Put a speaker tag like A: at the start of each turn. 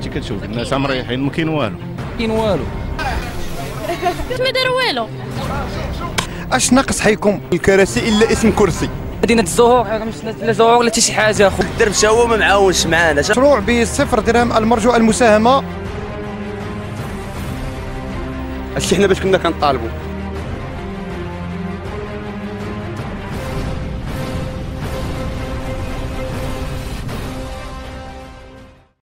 A: انت كتشوف الناس مريحين ما كاين والو.
B: كاين والو.
C: ما داروا والو.
D: اش ناقص حيكم؟ الكراسي إلا اسم كرسي.
B: مدينة الزهور لا زهور ولا حتى شي حاجة أخو.
E: الدرب هو ما معاونش معانا.
D: مشروع بصفر درهم المرجو المساهمة.
E: هادشي حنا باش كنا كنطالبوا